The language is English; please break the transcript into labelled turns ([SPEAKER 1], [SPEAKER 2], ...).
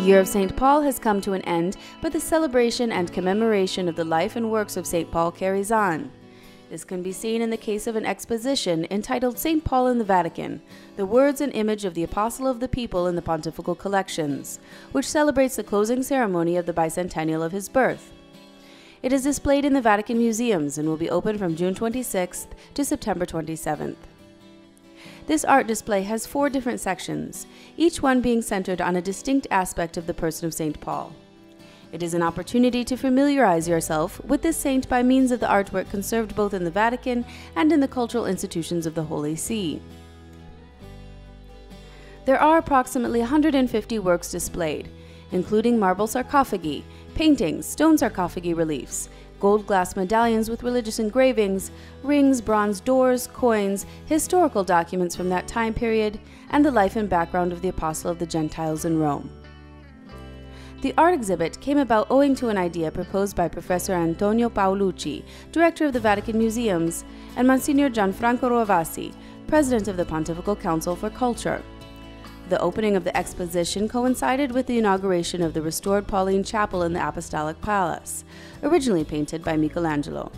[SPEAKER 1] year of St. Paul has come to an end, but the celebration and commemoration of the life and works of St. Paul carries on. This can be seen in the case of an exposition entitled St. Paul in the Vatican The Words and Image of the Apostle of the People in the Pontifical Collections, which celebrates the closing ceremony of the bicentennial of his birth. It is displayed in the Vatican museums and will be open from June 26th to September 27th. This art display has four different sections, each one being centered on a distinct aspect of the person of St. Paul. It is an opportunity to familiarize yourself with this saint by means of the artwork conserved both in the Vatican and in the cultural institutions of the Holy See. There are approximately 150 works displayed, including marble sarcophagi, paintings, stone sarcophagi reliefs, gold glass medallions with religious engravings, rings, bronze doors, coins, historical documents from that time period, and the life and background of the Apostle of the Gentiles in Rome. The art exhibit came about owing to an idea proposed by Professor Antonio Paolucci, director of the Vatican Museums, and Monsignor Gianfranco Ravasi, president of the Pontifical Council for Culture. The opening of the exposition coincided with the inauguration of the restored Pauline Chapel in the Apostolic Palace, originally painted by Michelangelo.